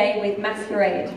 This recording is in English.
with Masquerade.